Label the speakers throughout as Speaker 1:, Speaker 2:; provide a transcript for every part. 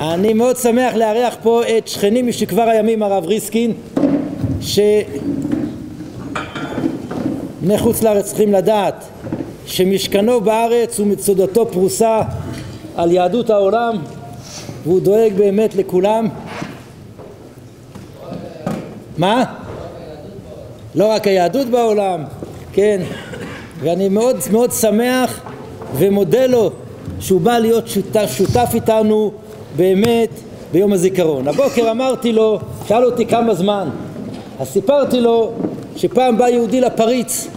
Speaker 1: אני מאוד שמח לארח פה את שכני משכבר הימים הרב ריסקין שבני חוץ לארץ צריכים לדעת שמשכנו בארץ ומצודתו פרוסה על יהדות העולם והוא דואג באמת לכולם מה? לא רק היהדות בעולם, כן, ואני מאוד מאוד שמח ומודה לו שהוא בא להיות שותף, שותף איתנו באמת ביום הזיכרון. הבוקר אמרתי לו, שאל אותי כמה זמן, אז סיפרתי לו שפעם בא יהודי לפריץ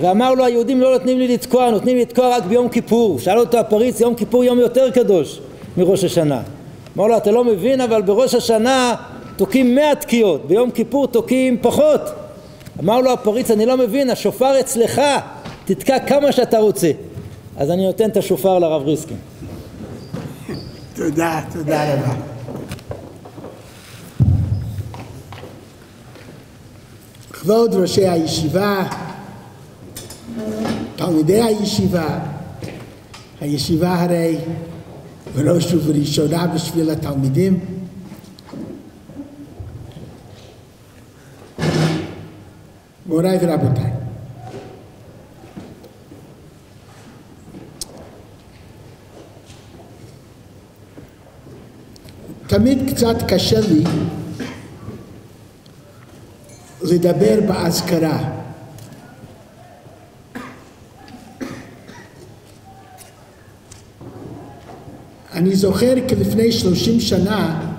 Speaker 1: ואמר לו היהודים לא נותנים לי לתקוע, נותנים לי לתקוע רק ביום כיפור. שאל אותו הפריץ, יום כיפור יום יותר קדוש מראש השנה. אמר לו, אתה לא מבין, אבל בראש השנה תוקעים מאה תקיעות, ביום כיפור תוקעים פחות. אמר לו הפריץ, אני לא מבין, השופר אצלך, תתקע כמה שאתה רוצה. אז אני נותן את השופר לרב ריסקין.
Speaker 2: תודה, תודה רבה. כבוד ראשי הישיבה, תלמידי הישיבה, הישיבה הרי בראש ובראשונה בשביל התלמידים, מוריי ורבותיי, תמיד קצת קשה לי לדבר באזכרה. אני זוכר כי לפני שלושים שנה,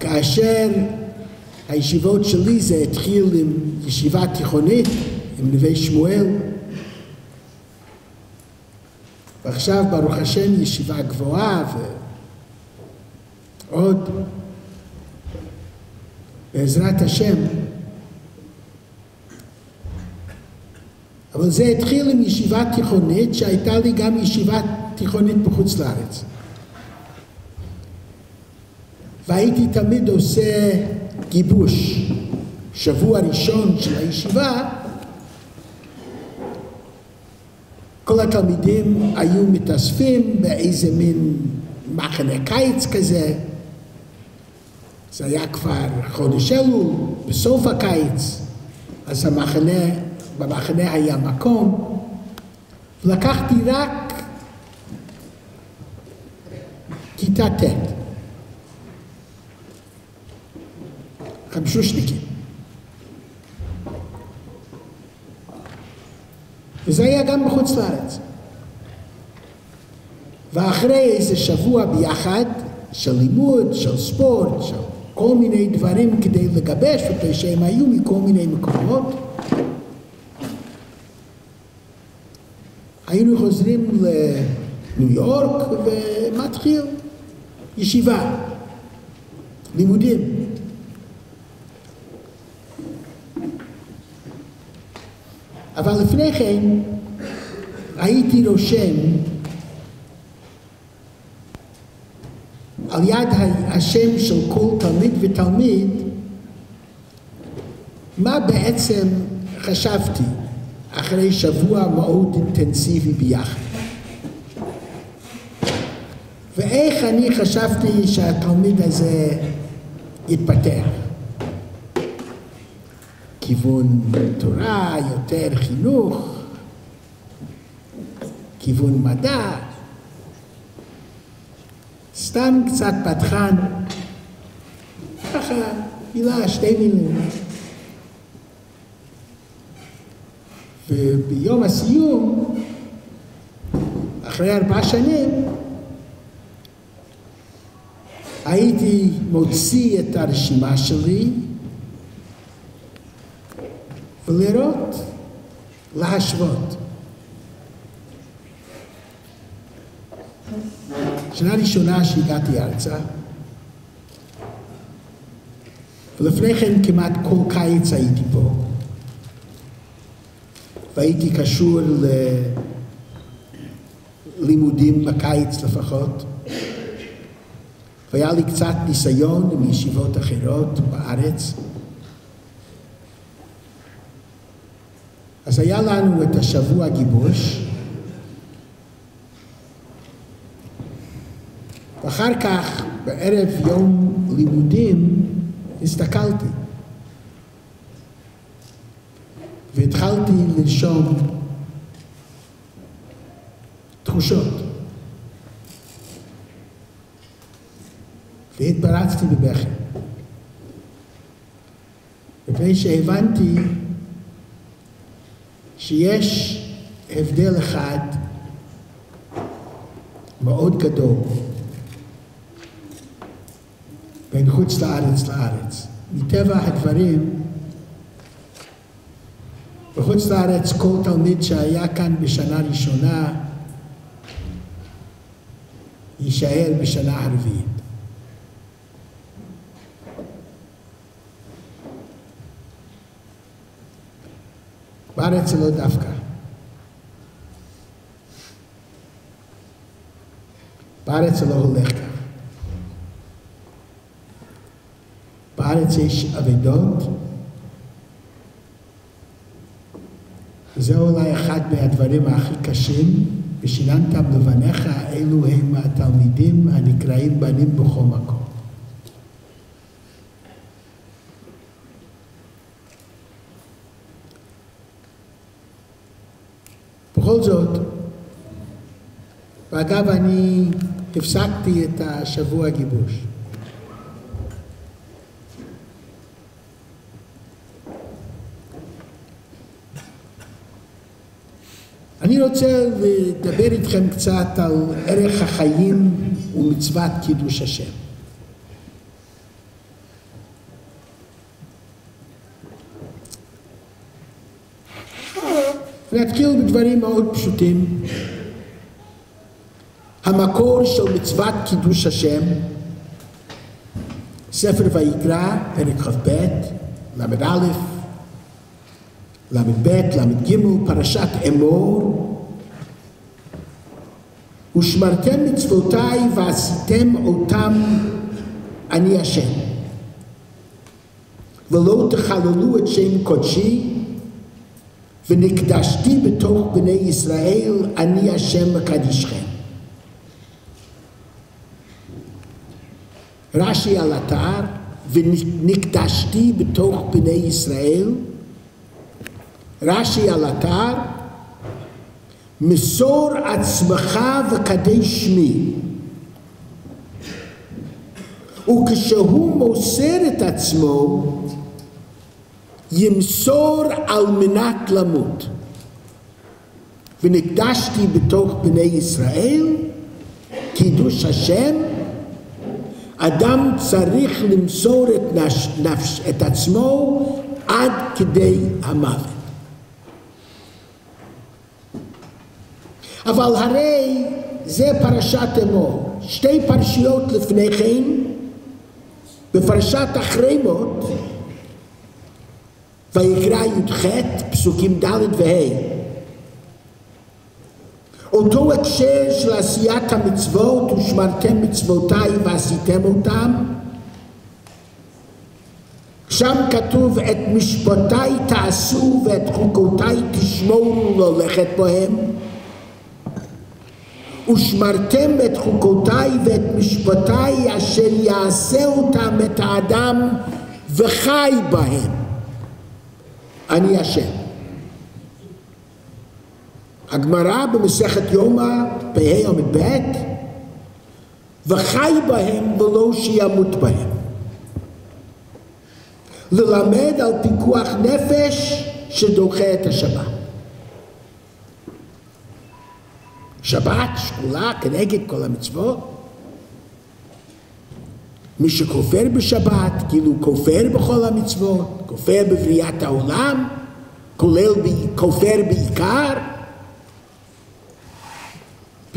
Speaker 2: כאשר הישיבות שלי זה התחיל עם ישיבה תיכונית, עם נווה שמואל, ועכשיו ברוך השם ישיבה גבוהה ועוד. בעזרת השם. אבל זה התחיל עם ישיבה תיכונית, שהייתה לי גם ישיבה תיכונית בחוץ לארץ. והייתי תמיד עושה גיבוש. שבוע ראשון של הישיבה, כל התלמידים היו מתאספים באיזה מין מחנה קיץ כזה. זה היה כבר חודש אלול, בסוף הקיץ, אז המחנה, במחנה היה מקום. לקחתי רק כיתה ט', חמשושניקים. וזה היה גם בחוץ לארץ. ואחרי איזה שבוע ביחד, של לימוד, של ספורט, של כל מיני דברים כדי לגבש אותו, שהם היו מכל מיני מקומות, היינו חוזרים לניו יורק ומתחיל ישיבה, לימודים. אבל לפני כן הייתי רושם על יד השם של כל תלמיד ותלמיד מה בעצם חשבתי אחרי שבוע מאוד אינטנסיבי ביחד. ואיך אני חשבתי שהתלמיד הזה יתפתח. כיוון תורה, יותר חינוך, כיוון מדע, סתם קצת פתחן, ככה מילה, שתי מילים. וביום הסיום, אחרי ארבע שנים, הייתי מוציא את הרשימה שלי ולראות, להשוות. שנה ראשונה שהגעתי ארצה, ולפני כן כמעט כל קיץ הייתי פה, והייתי קשור ללימודים בקיץ לפחות, והיה לי קצת ניסיון עם ישיבות אחרות בארץ. אז היה לנו את השבוע גיבוש, ואחר כך, בערב יום לימודים, הסתכלתי. והתחלתי לרשום תחושות. והתפרצתי בבכי. מפני שהבנתי שיש הבדל אחד מאוד גדול בין חוץ לארץ לארץ. מטבע הדברים, בחוץ לארץ כל תלמיד שהיה כאן בשנה ראשונה יישאר בשנה הרביעית. בארץ זה לא דווקא. בארץ זה לא הולך כך. בארץ יש אבדות, וזה אולי אחד מהדברים הכי קשים, ושיננתם לבניך, אלו הם התלמידים הנקראים בנים בכל מקום. בכל זאת, ואגב, אני הפסקתי את השבוע גיבוש. אני רוצה לדבר איתכם קצת על ערך החיים ומצוות קידוש השם. נתחיל בדברים מאוד פשוטים. המקור של מצוות קידוש השם, ספר ויקרא, פרק כ"ב, ל"א, ל"ב, ל"ג, פרשת אמור, ושמרתם מצוותיי ועשיתם אותם אני השם. ולא תחללו את שם קודשי, ונקדשתי בתוך בני ישראל, אני השם מקדישכם. רש"י על אתר, ונקדשתי בתוך בני ישראל. רש"י על אתר, מסור עצמך וקדש שמי. וכשהוא מוסר את עצמו, ימסור על מנת למות. ונקדשתי בתוך בני ישראל, קידוש השם, אדם צריך למסור את, נש, נפש, את עצמו עד כדי המוות. אבל הרי זה פרשת אמור. שתי פרשיות לפני כן, בפרשת אחרי מות, ויקרא י"ח, פסוקים ד' וה'. אותו הקשר של עשיית המצוות, ושמרתם מצוותיי ועשיתם אותם, שם כתוב את משפטיי תעשו ואת חוקותיי תשמורו ללכת בהם. ושמרתם את חוקותיי ואת משפטיי אשר יעשה אותם את האדם וחי בהם. אני השם. הגמרא במסכת יומא, פ"ה עמוד ב', וחי בהם ולא שימות בהם. ללמד על פיקוח נפש שדוחה את השבת. שבת שקולה כנגד כל המצוות. מי שכופר בשבת, כאילו כופר בכל המצוות, כופר בבריאת העולם, כולל כופר בעיקר,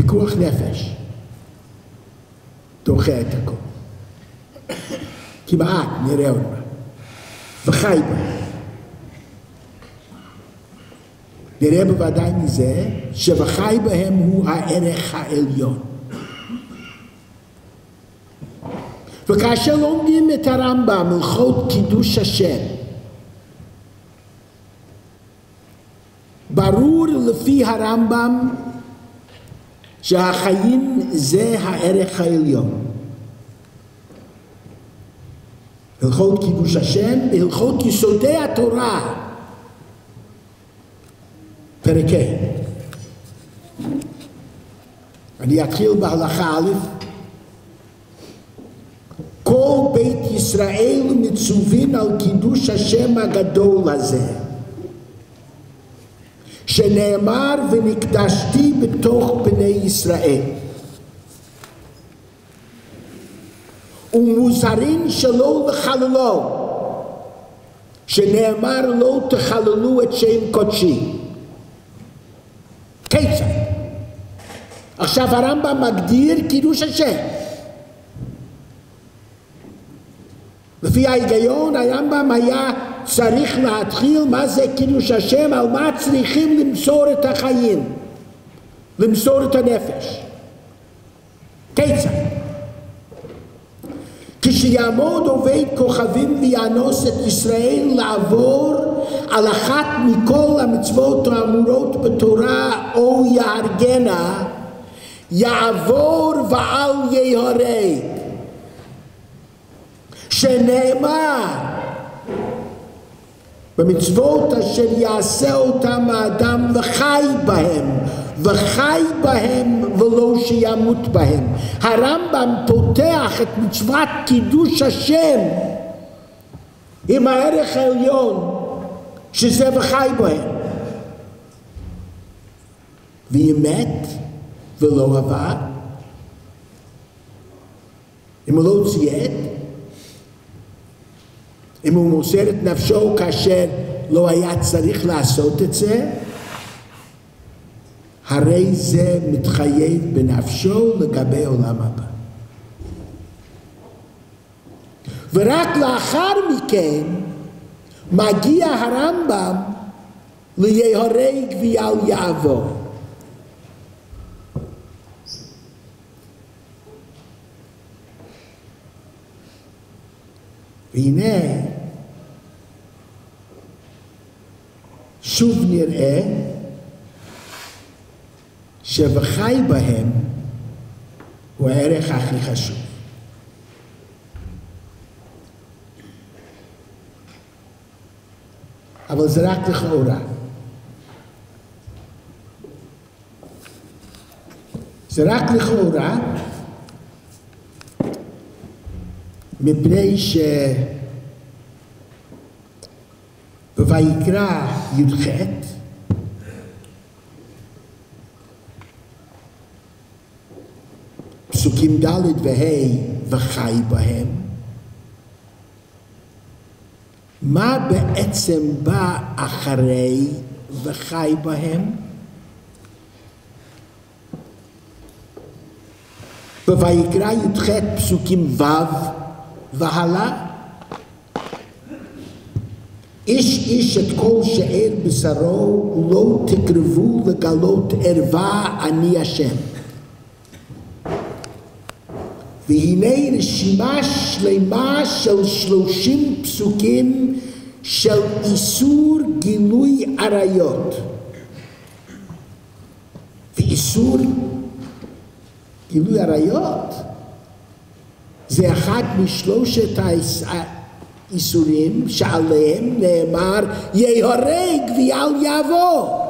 Speaker 2: פיקוח נפש, דוחה את הכל. כמעט, נראה עוד מעט. וחי בה. נראה בוודאי מזה שוחי בהם הוא הערך העליון. וכאשר לומדים את הרמב"ם, הלכות קידוש השם, ברור לפי הרמב"ם שהחיים זה הערך העליון. הלכות כיבוש השם, הלכות יסודי התורה, פרק ה'. אני אתחיל בהלכה א', כל בית ישראל מצווים על קידוש השם הגדול הזה. שנאמר ונקדשתי בתוך בני ישראל. ומוזרים שלא לחללו, שנאמר לא תחללו את שם קודשי. כיצד? עכשיו הרמב"ם מגדיר קידוש השם. לפי ההיגיון הרמב"ם היה צריך להתחיל מה זה קידוש השם, על מה צריכים למסור את החיים, למסור את הנפש. כיצד? כשיעמוד עובד כוכבים ויאנוס את ישראל לעבור על אחת מכל המצוות האמורות בתורה או יהרגנה, יעבור ואל יהרג. שנאמר במצוות אשר יעשה אותם האדם וחי בהם, וחי בהם ולא שימות בהם. הרמב"ם פותח את מצוות קידוש השם עם הערך העליון שזה וחי בהם. והיא מת ולא עבד, אם הוא לא ציית, אם הוא מוסר את נפשו כאשר לא היה צריך לעשות את זה, הרי זה מתחייב בנפשו לגבי עולם הבא. ורק לאחר מכן מגיע הרמב"ם ליהרג ויל יעבור. והנה שוב נראה שבחי בהם הוא הערך הכי חשוב. אבל זה רק לכאורה. זה רק לכאורה, מפני ש... י"ח? פסוקים ד' וה' וחי בהם. מה בעצם בא אחרי וחי בהם? בויקרא י"ח פסוקים ו' והלאה איש איש את כל שאר בשרו לא תקרבו לגלות ערווה אני השם. והנה רשימה שלמה של שלושים פסוקים של איסור גילוי עריות. ואיסור גילוי עריות זה אחד משלושת האיסורים שעליהם נאמר יהרג ויל יעבור.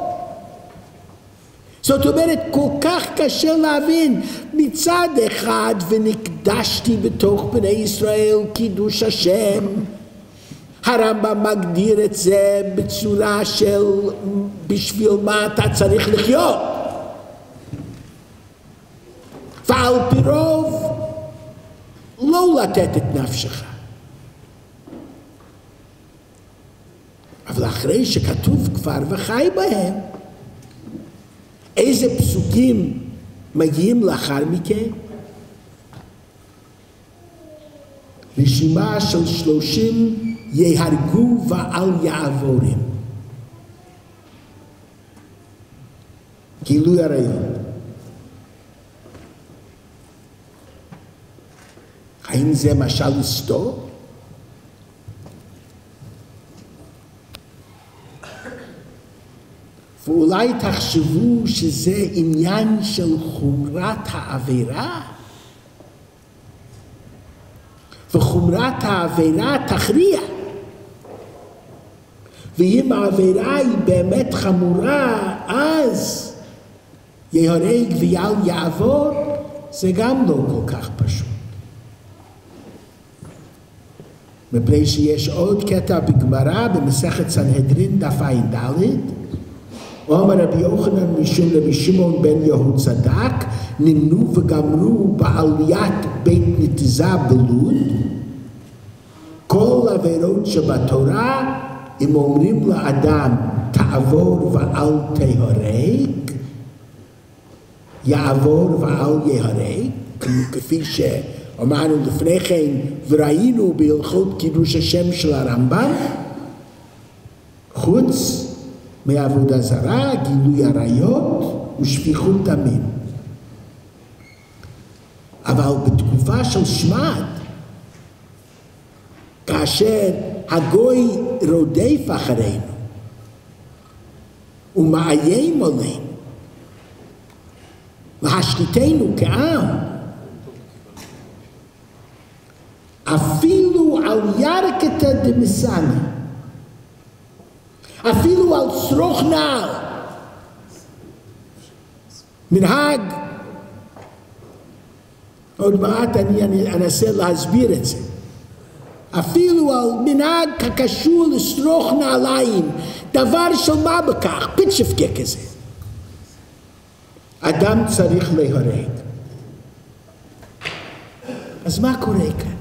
Speaker 2: זאת אומרת, כל כך קשה להבין. מצד אחד, ונקדשתי בתוך בני ישראל קידוש השם. הרמב"ם מגדיר את זה בצורה של בשביל מה אתה צריך לחיות. ועל פי רוב, לא לתת את נפשך. אבל אחרי שכתוב כבר וחי בהם, איזה פסוקים מגיעים לאחר מכן? רשימה של שלושים יהרגו ואל יעבורים. גילוי עריות. האם זה משל היסטורי? ואולי תחשבו שזה עניין של חומרת העבירה? וחומרת העבירה תכריע. ואם העבירה היא באמת חמורה, אז יהרג ויל יעבור, זה גם לא כל כך פשוט. מפני שיש עוד קטע בגמרא במסכת סנהדרין דף ע"ד אומר רבי יוחנן משום רבי שמעון בן יהוד צדק נמנו וגמרו בעליית בית נתיזה בלוד כל עבירות שבתורה אם אומרים לאדם תעבור ואל תהרג יעבור ואל יהרג כפי שאמרנו לפני כן וראינו בהלכות קידוש השם של הרמב"ם חוץ מעבודה זרה, גילוי עריות ושפיכות דמים. אבל בתקופה של שמד, כאשר הגוי רודף אחרינו ומאיים עלינו להשחיתנו כעם, אפילו על ירקתא דמסנה אפילו על שרוך נעל. מנהג, עוד מעט אני, אני אנסה להסביר את זה. אפילו על מנהג הקשור לשרוך נעליים, דבר של מה בכך, פיצ'פקה כזה. אדם צריך להורג. אז מה קורה כאן?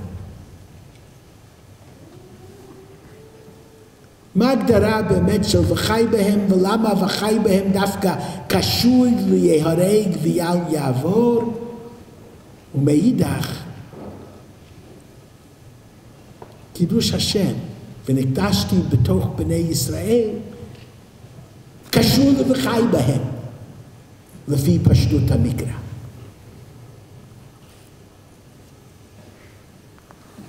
Speaker 2: מה ההגדרה באמת של וחי בהם ולמה וחי בהם דווקא קשור ליהרג ויל יעבור? ומאידך, קידוש השם ונקדשתי בתוך בני ישראל קשור לוחי בהם לפי פשטות המקרא.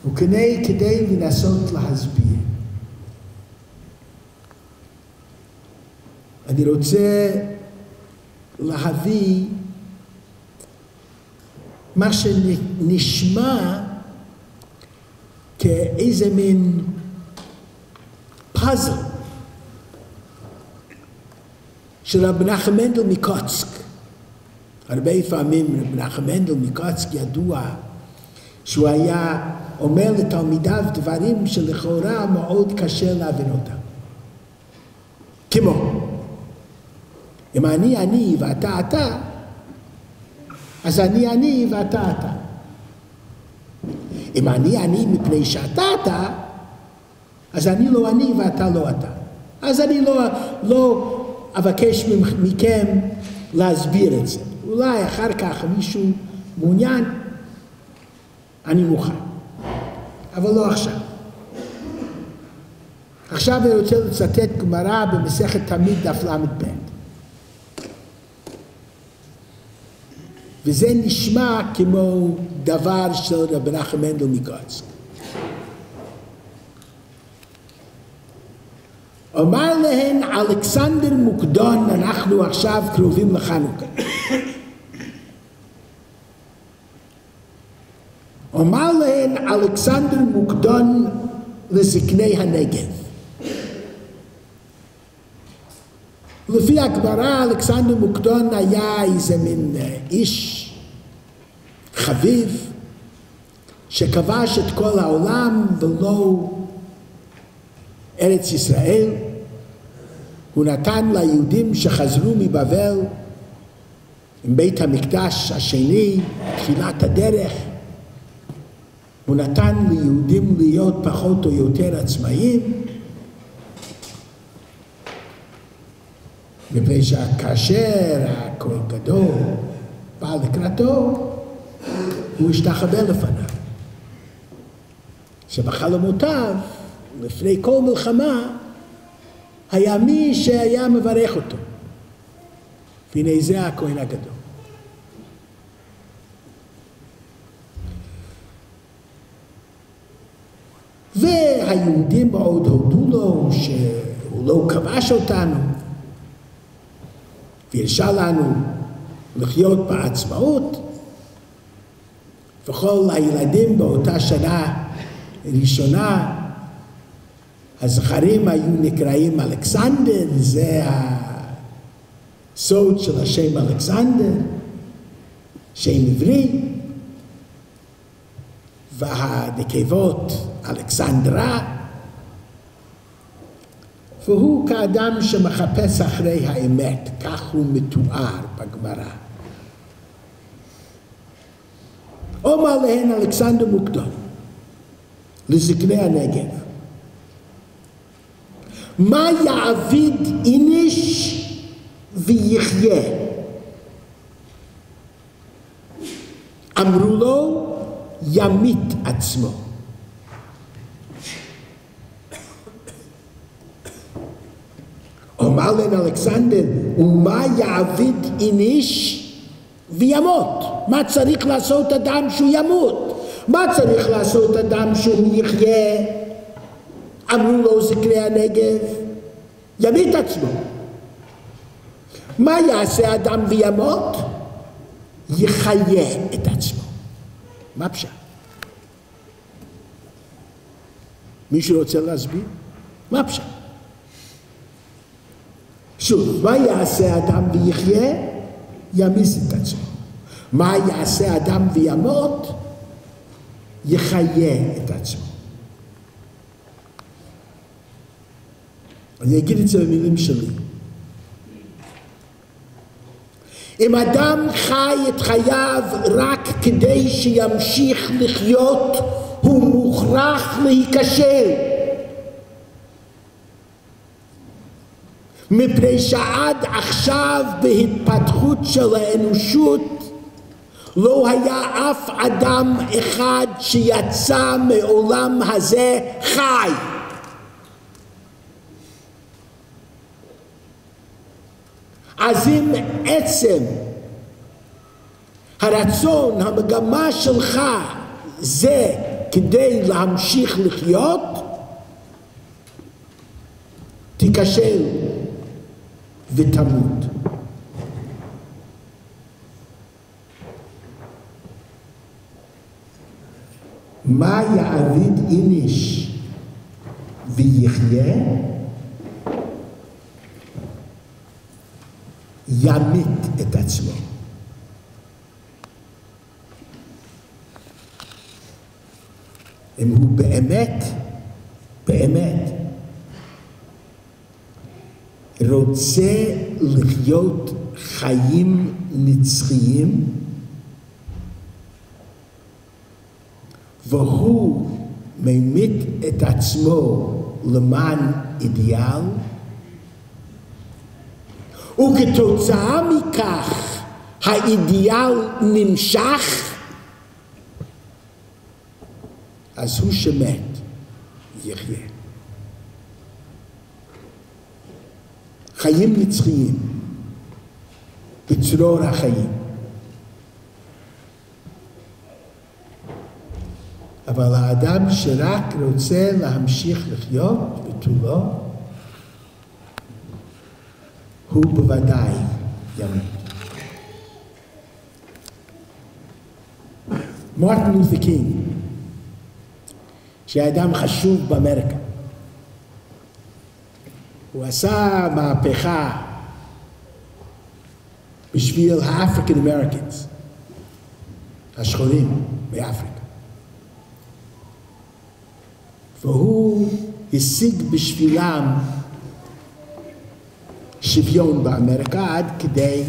Speaker 2: וכדי כדי לנסות להסביר אני רוצה להביא מה שנשמע כאיזה מין פאזל של רב מנחם מנדל מקוצק. הרבה פעמים רב מנחם מנדל מקוצק ידוע שהוא היה אומר לתלמידיו דברים שלכאורה מאוד קשה להבין אותם. כמו אם אני אני ואתה אתה, אז אני אני ואתה אתה. אם אני אני מפני שאתה אתה, אז אני לא אני ואתה לא אתה. אז אני לא, לא אבקש מכם להסביר את זה. אולי אחר כך מישהו מעוניין, אני מוכן. אבל לא עכשיו. עכשיו אני רוצה לצטט גמרא במסכת תמיד דף ל"ב. וזה נשמע כמו דבר של רבי נחם מנדל מקוצק. אמר להן אלכסנדר מוקדון, אנחנו עכשיו קרובים לחנוכה. אמר להן אלכסנדר מוקדון לזקני הנגב. לפי הגמרא, אלכסנדר מוקדון היה איזה מין אה, איש חביב שכבש את כל העולם ולא ארץ ישראל. הוא נתן ליהודים שחזרו מבבל עם בית המקדש השני, תחילת הדרך. הוא נתן ליהודים להיות פחות או יותר עצמאיים. מפני שכאשר הכהן גדול בא לקראתו, הוא השתחווה לפניו. שבחלומותיו, לפני כל מלחמה, היה מי שהיה מברך אותו. והנה זה הכהן הגדול. והיהודים מאוד הודו לו שהוא לא כבש אותנו והרשה לנו לחיות בעצמאות, וכל הילדים באותה שנה הראשונה, הזכרים היו נקראים אלכסנדר, זה הסוד של השם אלכסנדר, שם עברי, והנקבות אלכסנדרה, והוא כאדם שמחפש אחרי האמת, כך הוא מתואר בגמרא. אומר להן אלכסנדר מוקדון, לזקני הנגב, מה יעביד איניש ויחיה? אמרו לו, ימית עצמו. אמר להם אלכסנדר, ומה יעביד איניש וימות? מה צריך לעשות אדם שהוא ימות? מה צריך לעשות אדם שהוא יחיה? אמרו לו זקני הנגב, ימית עצמו. מה יעשה אדם וימות? יחיה את עצמו. מה פשט? מישהו רוצה להסביר? מה פשט? שוב, מה יעשה אדם ויחיה? ימיס את עצמו. מה יעשה אדם וימות? יחיה את עצמו. אני אגיד את זה במילים שלי. אם אדם חי את חייו רק כדי שימשיך לחיות, הוא מוכרח להיכשל. מפני שעד עכשיו בהתפתחות של האנושות לא היה אף אדם אחד שיצא מעולם הזה חי. אז אם עצם הרצון, המגמה שלך זה כדי להמשיך לחיות, תיכשל ותמות. מה יעביד איניש ויחיה? ימית את עצמו. אם הוא באמת, באמת, רוצה לחיות חיים נצחיים, והוא ממית את עצמו למען אידיאל, וכתוצאה מכך האידיאל נמשך, אז הוא שמת יחיה. חיים נצחיים בצרור החיים. אבל האדם שרק רוצה להמשיך לחיות בתולו, הוא בוודאי ימות. מרטין לותר קינג, שהיה אדם חשוב באמריקה, הוא עשה מהפכה בשביל ה African Americans, השחורים באפריקה. והוא השיג בשבילם שוויון באמריקה עד כדי,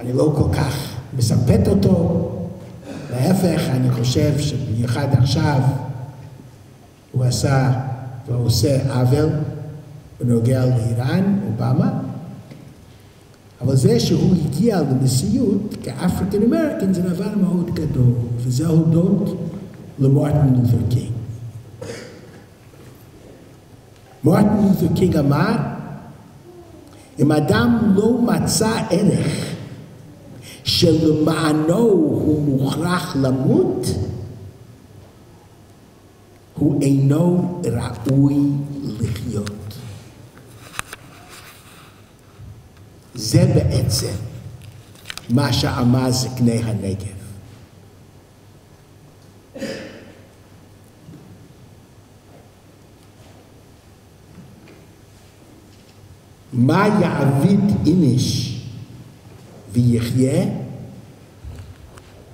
Speaker 2: אני לא כל כך מספט אותו, להפך, אני חושב שבמיוחד עכשיו הוא עשה ועושה עוול בנוגע לאיראן, אובמה, אבל זה שהוא הגיע לנשיאות כאפריקן אמריקן זה דבר מאוד גדול, וזה הודות למרטין לותר קינג. מרטין לותר קינג אמר, אם אדם לא מצא ערך שלמענו הוא מוכרח למות, הוא אינו ראוי לחיות. זה בעצם מה שאמר זקני הנגב. מה יעביד איניש ויחיה,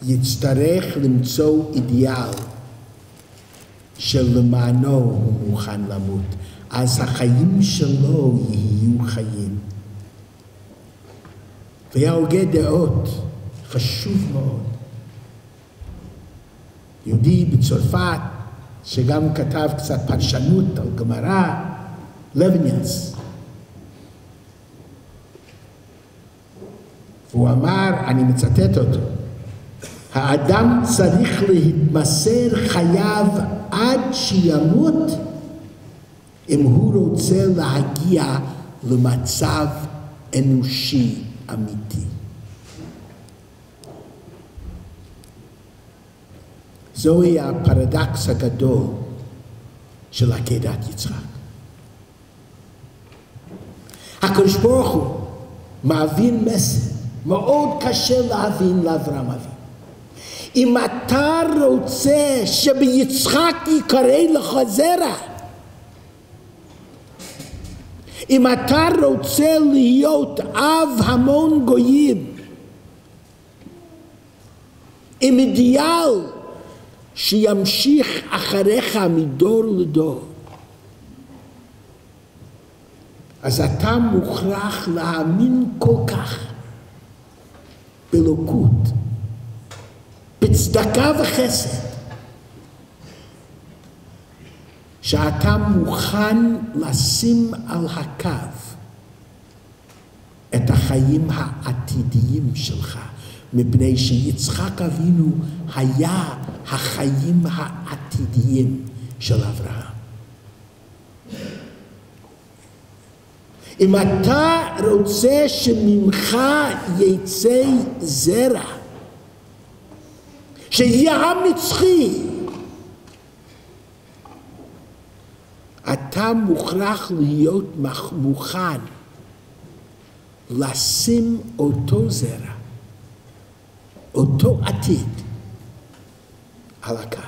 Speaker 2: יצטרך למצוא אידיאל שלמענו הוא מוכן למות. אז החיים שלו יהיו חיים. והיה הוגה דעות, חשוב מאוד. יהודי בצרפת, שגם כתב קצת פרשנות על גמרא, לבניאס. והוא אמר, אני מצטט אותו, האדם צריך להתמסר חייו עד שימות אם הוא רוצה להגיע למצב אנושי אמיתי. זוהי הפרדקס הגדול של עקדת יצחק. הקדוש ברוך הוא מעביר מסר מאוד קשה להבין לאברהם אבינו. אם אתה רוצה שביצחק יקרא לך זרע, אם אתה רוצה להיות אב המון גויים, עם אידיאל שימשיך אחריך מדור לדור, אז אתה מוכרח להאמין כל כך באלוקות, בצדקה וחסד, שאתה מוכן לשים על הקו את החיים העתידיים שלך, מפני שיצחק אבינו היה החיים העתידיים של אברהם. אם אתה רוצה שממך יצא זרע, שיהיה עם נצחי, אתה מוכרח להיות מוכן לשים אותו זרע, אותו עתיד, על הקו.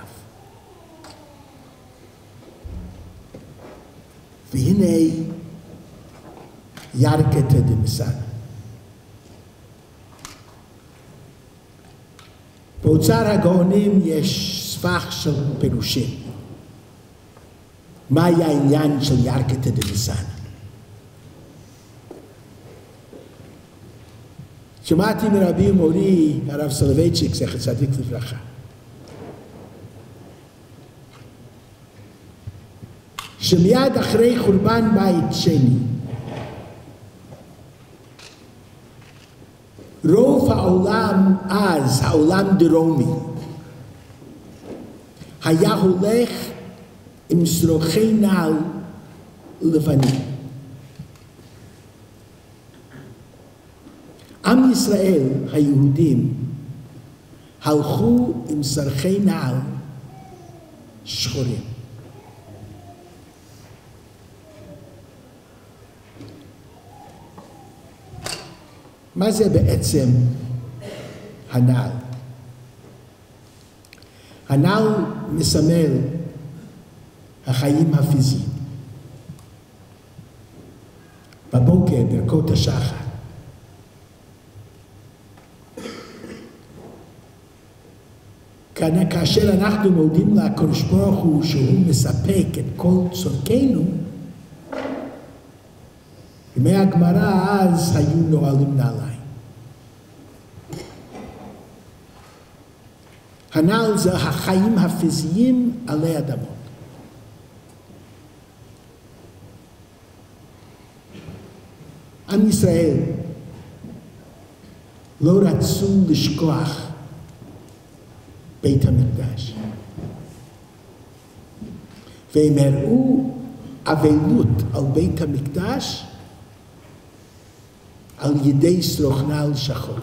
Speaker 2: והנה ירכתא דמסד. באוצר הגאונים יש סבך של פירושים. מה היה העניין של ירכתא דמסד? שמעתי מרבי מורי, הרב סולובייצ'יק, זכר צדיק לברכה. שמיד אחרי חורבן בית שני, רוב העולם אז, העולם דרומי, היה הולך עם שרוכי נעל לבנים. עם ישראל, היהודים, הלכו עם שרוכי נעל שחורים. מה זה בעצם הנעל? הנעל מסמל החיים הפיזיים. בבוקר, ברכות השחר. כאשר אנחנו מודים לקדוש ברוך הוא שהוא מספק את כל צורכנו, ימי הגמרא אז היו נועלים נעליים. הנעל זה החיים הפיזיים עלי אדמות. עם ישראל לא רצו לשכוח בית המקדש. והם הראו אבלות על בית המקדש על ידי סרוכנל שחור.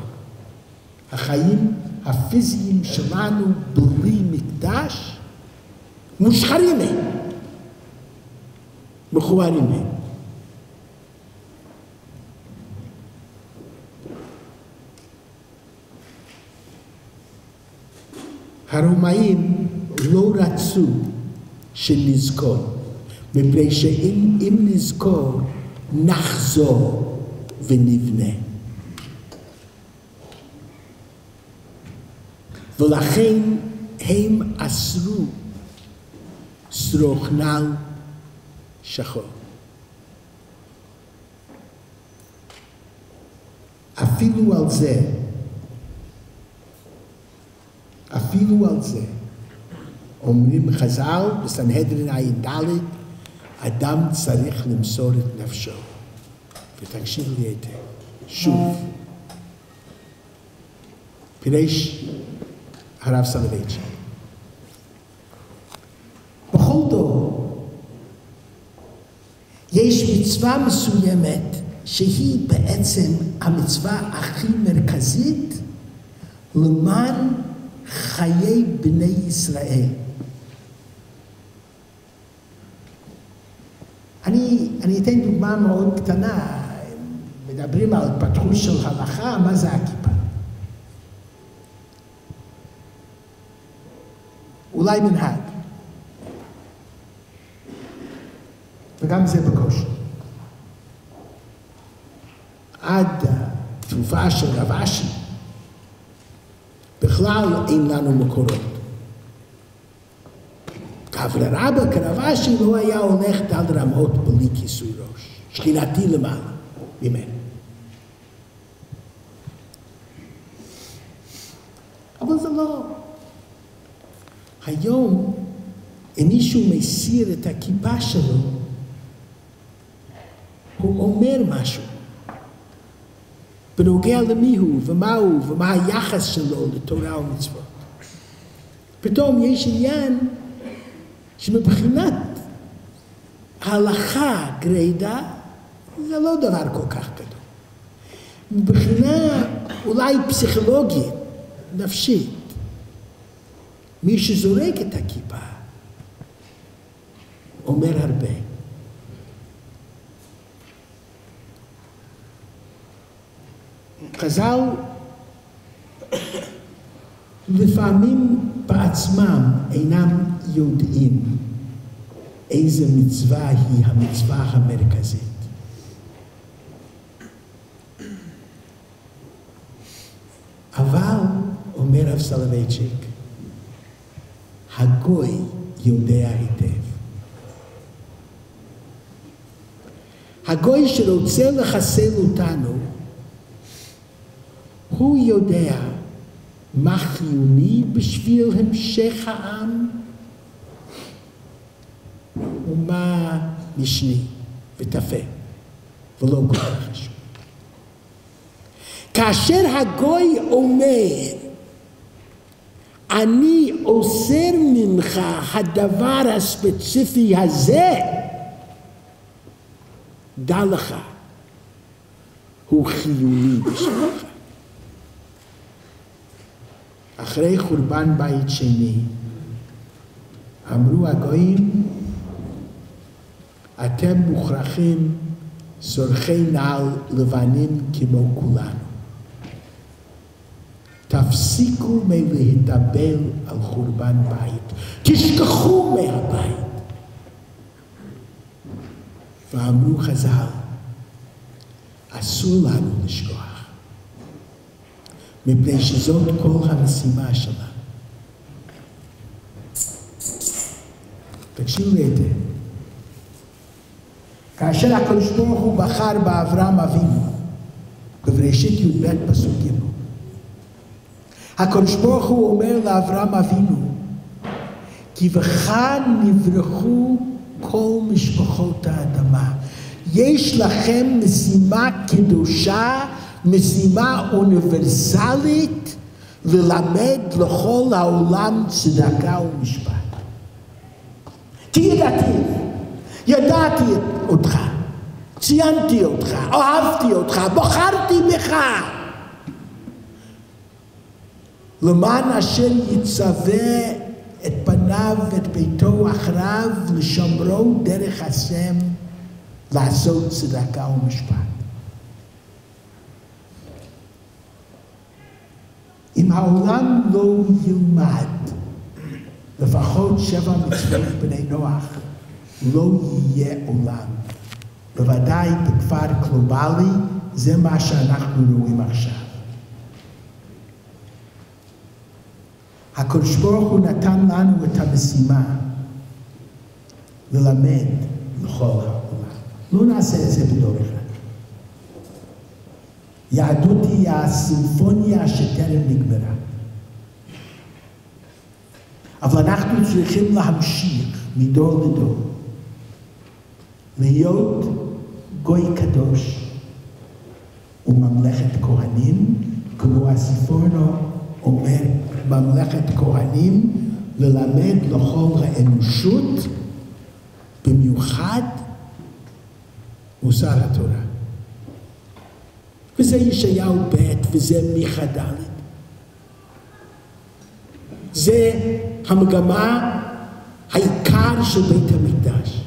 Speaker 2: החיים הפיזיים שלנו בלי מקדש מושחרים הם, מכוערים הם. הרומאים לא רצו שנזכור, מפני שאם נזכור, נחזור ונבנה. ולכן הם אסרו סרוכנל שחור. אפילו על זה, אפילו על זה, אומרים חז"ל בסנהדרין ע"ד, אדם צריך למסור את נפשו. ותקשיב לי היטב, שוב, פירש הרב סולובייצ'יק. בכל דור יש מצווה מסוימת שהיא בעצם המצווה הכי מרכזית למען חיי בני ישראל. אני, אני אתן דוגמה מאוד קטנה, מדברים על התפתחות של הלכה, מה זה הכיפה? אולי מנהג. וגם זה בקושי. עד התקופה של רב אשי, בכלל אין לנו מקורות. אבל רבא כרב אשי לא היה הולך דל רמות בלי כיסוי ראש. שכינתי למעלה ממנו. אבל זה לא. היום, אם מישהו מסיר את הכיפה שלו, הוא אומר משהו. בנוגע למי הוא ומה הוא ומה היחס שלו לתורה ומצוות. פתאום יש עניין שמבחינת ההלכה גרידא זה לא דבר כל כך גדול. מבחינה אולי פסיכולוגית, נפשית, מי שזורק את הכיפה אומר הרבה. חז"ל לפעמים בעצמם אינם יודעים איזה מצווה היא המצווה המרכזית. אבל, אומר רב סולובייצ'יק, הגוי יודע היטב. הגוי שרוצה לחסל אותנו, הוא יודע מה חיוני בשביל המשך העם ומה משני וטפל, ולא כל כך חשוב. כאשר הגוי אומר, אני אוסר ממך הדבר הספציפי הזה, דע לך, הוא חיוני בשבילך. אחרי חורבן בית שני, אמרו הגויים, אתם מוכרחים סורחי נעל לבנים כמו כולנו. תפסיקו מלהתאבל על חורבן בית, תשכחו מהבית. ואמרו חז"ל, אסור לנו לשכוח, מפני שזאת כל המשימה שלנו. תקשיבו היטב. כאשר הקדוש ברוך הוא בחר באברהם אבינו, בבראשית י"ב פסוק ג', הקדוש ברוך הוא אומר לאברהם אבינו, כי בך נברחו כל משפחות האדמה. יש לכם משימה קדושה, משימה אוניברסלית, ללמד לכל העולם צדקה ומשפט. תהיה דתי, ידעתי אותך, ציינתי אותך, אהבתי אותך, בחרתי בך. למען אשר יצווה את פניו ואת ביתו אחריו לשמרו דרך השם לעשות צדקה ומשפט. אם העולם לא ילמד לפחות שבע מצוות בני נוח, לא יהיה עולם בוודאי בכפר גלובלי, זה מה שאנחנו רואים עכשיו. הקדוש ברוך הוא נתן לנו את המשימה ללמד לכל העולם. לא נעשה את זה בדור אחד. יהדות היא הסימפוניה שטרם נגמרה. אבל אנחנו צריכים להמשיך מדור לדור, להיות גוי קדוש וממלכת כהנים, כמו הסיפורנו אומר, ממלכת כהנים, ללמד לכל האנושות, במיוחד מוסר התורה. וזה ישעיהו ב' וזה מיכה ד'. זה המגמה, העיקר של בית המקדש.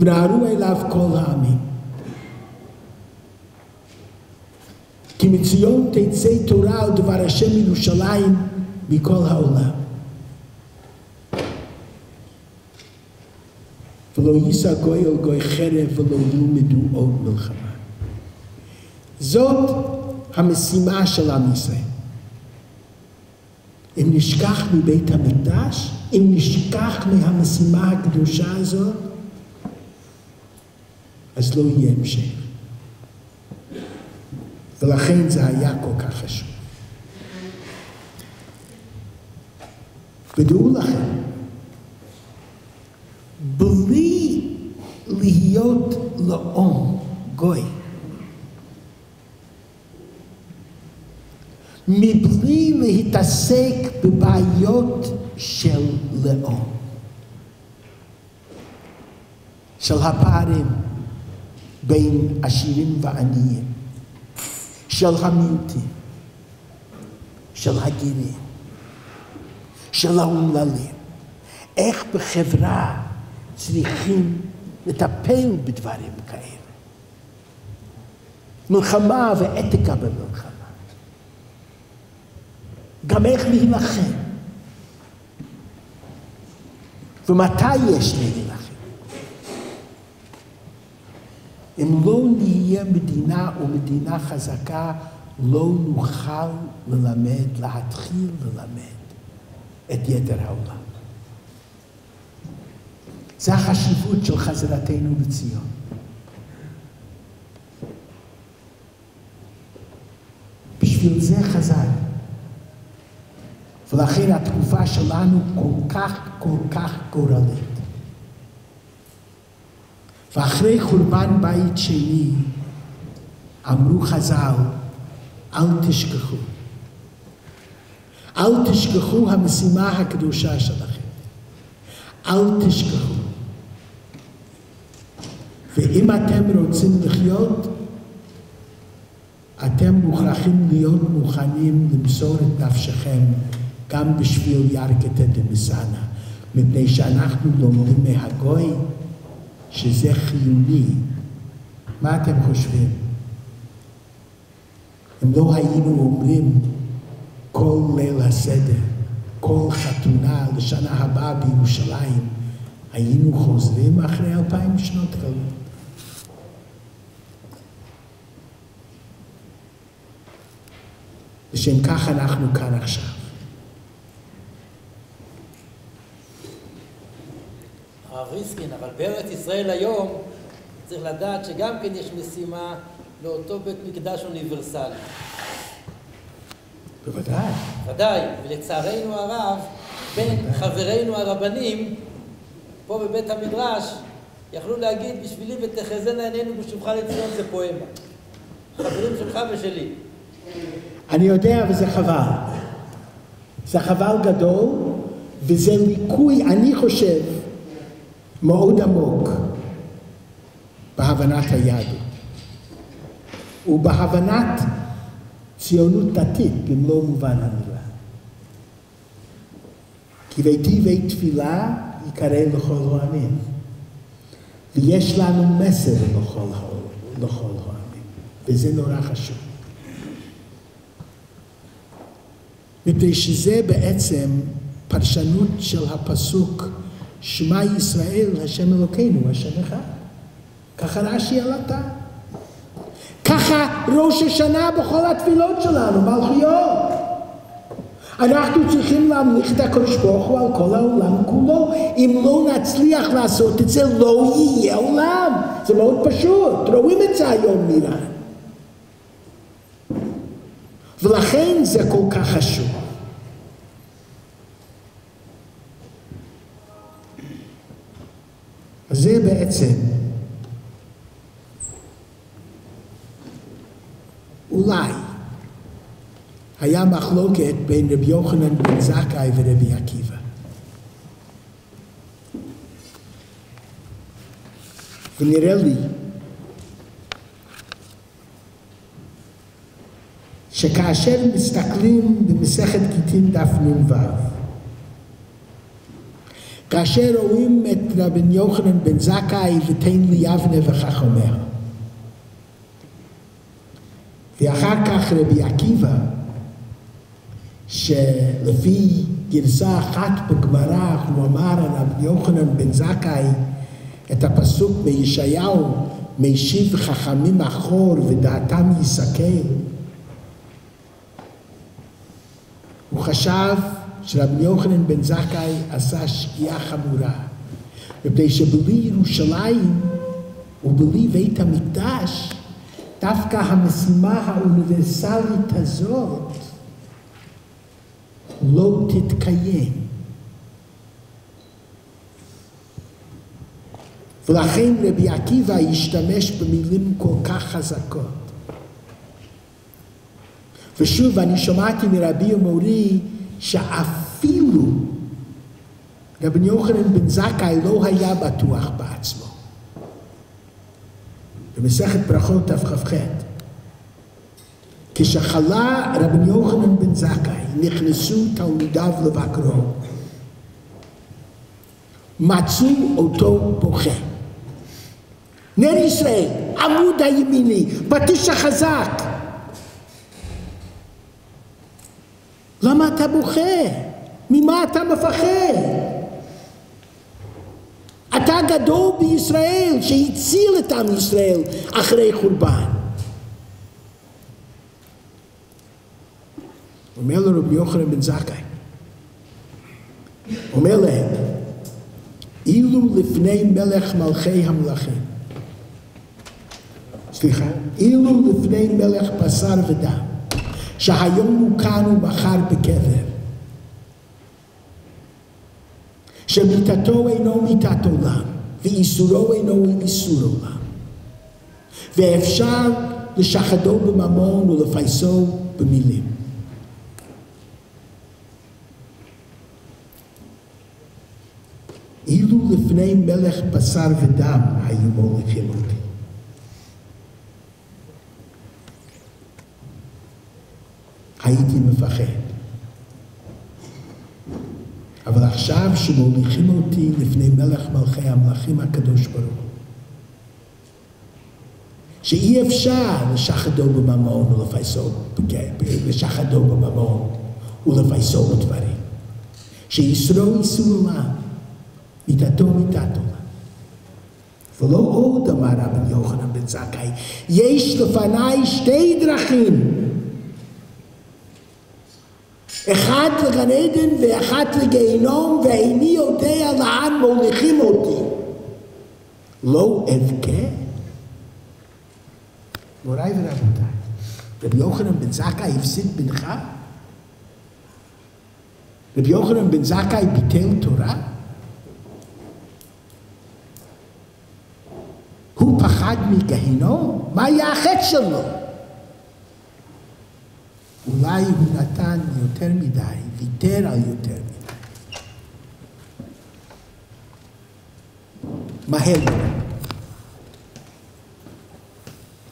Speaker 2: ונערו אליו כל העמים. כי מציון תצא תורה על דבר השם ירושלים מכל העולם. ולא יישא גוי על גוי חרב ולא ילמדו עוד מלחמה. זאת המשימה של עם ישראל. אם נשכח מבית המקדש, אם נשכח מהמשימה הקדושה הזאת, אז לא יהיה המשך. ולכן זה היה כל כך חשוב. ודעו לכם, בלי להיות לאום גוי, מבלי להתעסק בבעיות של לאום, של הפערים בין עשירים ועניים, של המיעוטים, של הגירים, של האומללים. איך בחברה צריכים לטפל בדברים כאלה. מלחמה ואתיקה במלחמה. גם איך להילחם. ומתי יש להילחם? אם לא נהיה מדינה ומדינה חזקה, לא נוכל ללמד, להתחיל ללמד את יתר העולם. זה החשיבות של חזרתנו לציון. בשביל זה חזר. ולכן התקופה שלנו כל כך כל כך גורלית. ואחרי חורבן בית שני אמרו חז"ל, אל תשכחו. אל תשכחו המשימה הקדושה שלכם. אל תשכחו. ואם אתם רוצים לחיות, אתם מוכרחים להיות מוכנים למסור את נפשכם גם בשביל ירכתא דמסנא, מפני שאנחנו לומדים מהגוי שזה חיוני. מה אתם חושבים? אם לא היינו אומרים כל ליל הסדר, כל חתונה לשנה הבאה בירושלים, היינו חוזרים אחרי אלפיים שנות גלות. לשם כך אנחנו כאן עכשיו.
Speaker 1: הרב ריסקין, אבל בארץ ישראל היום צריך לדעת שגם כן יש משימה לאותו בית מקדש אוניברסלי.
Speaker 2: בוודאי.
Speaker 1: ודאי, ולצערנו הרב, בין חברינו הרבנים, פה בבית המדרש, יכלו להגיד בשבילי ותחזינה עינינו בשובך לציון זה פואמה. חברים שלך ושלי.
Speaker 2: אני יודע וזה חבל. זה חבל גדול, וזה ליקוי, אני חושב, מאוד עמוק בהבנת היהדות. ובהבנת ציונות דתית במלוא מובן המילה. כי ביתי בית תפילה ייקרא לכל העמים. ויש לנו מסר לכל, לכל העמים, וזה נורא חשוב. מפני שזה בעצם פרשנות של הפסוק שמע ישראל, השם אלוקינו, השם אחד. ככה רש"י עלתה. ככה ראש השנה בכל התפילות שלנו, מלכויות. אנחנו צריכים להמליך את הקדוש ברוך הוא על כל העולם כולו. אם לא נצליח לעשות את זה, לא יהיה עולם. זה מאוד פשוט, רואים את זה היום נראה. ולכן זה כל כך חשוב. זה בעצם אולי היה מחלוקת בין רבי יוחנן בן זכאי ורבי עקיבא. ונראה לי שכאשר מסתכלים במסכת גיטין דף נ"ו, כאשר רואים את רבי יוחנן בן זכאי ותן לי יבנה וחכמיה, ואחר כך רבי עקיבא, שלפי גרסה אחת בגמרא הוא אמר על רבי יוחנן בן זכאי את הפסוק בישעיהו, משיב חכמים אחור ודעתם יסכל. הוא חשב שרבי יוחנן בן זכאי עשה שגיאה חמורה, מפני שבלי ירושלים ובלי בית המקדש, דווקא המשימה האוניברסלית הזאת לא תתקיים. ולכן רבי עקיבא השתמש במילים כל כך חזקות. ושוב, אני שמעתי מרבי ומורי שאפילו רבי יוחנן בן זכאי לא היה בטוח בעצמו. במסכת ברכות תכ"ח כשחלה רבי יוחנן בן זכאי, נכנסו תלמידיו לבקרו. מצאו אותו בוכה. נר ישראל, עמוד הימיני, פטיש החזק. למה אתה בוכה? ממה אתה מפחד? אתה גדול בישראל שהציל את עם ישראל אחרי חורבן. אומר לו רבי יוחנן בן זכאי, אומר להם, אילו לפני מלך מלכי המלכים, סליחה, אילו לפני מלך בשר ודם, שהיום הוא כאן ומחר בקבר, שמיתתו אינו מיתת עולם, ואיסורו אינו איסור עולם, ואפשר לשחדו בממון ולפייסו במילים. אילו לפני מלך בשר ודם היו מוליכים אותי. הייתי מפחד. אבל עכשיו שמוליכים אותי לפני מלך מלכי המלכים הקדוש ברוך הוא, שאי אפשר לשחדו בממון ולפייסו, לשחדו בממון ולפייסו בדברים, שישרו איסור עולם. מיתתו מיתת עולם. ולא עוד אמר רבי יוחנן בן זכאי, יש לפניי שתי דרכים. אחד לגן עדן ואחת לגיהינום, ואיני יודע לאן מוליכים אותי. לא אבכה? מוריי ורבותיי, רבי יוחנן בן זכאי הפסיד בנך? רבי יוחנן בן זכאי ביטל תורה? הוא פחד מגיהינום? מה היה החטא שלו? אולי הוא נתן יותר מדי, ויתר על יותר מדי. מהר מאוד.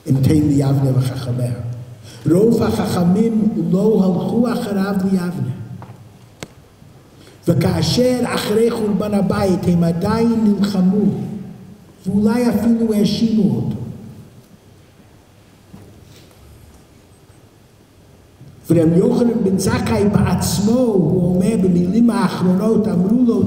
Speaker 2: אם תן לי יבנה וחכמיה. רוב החכמים לא הלכו אחריו ליבנה. וכאשר אחרי חורבן הבית הם עדיין נלחמו ואולי אפילו האשימו אותו. ורב יוחנן בן זכאי בעצמו, הוא אומר במילים האחרונות, אמרו לו,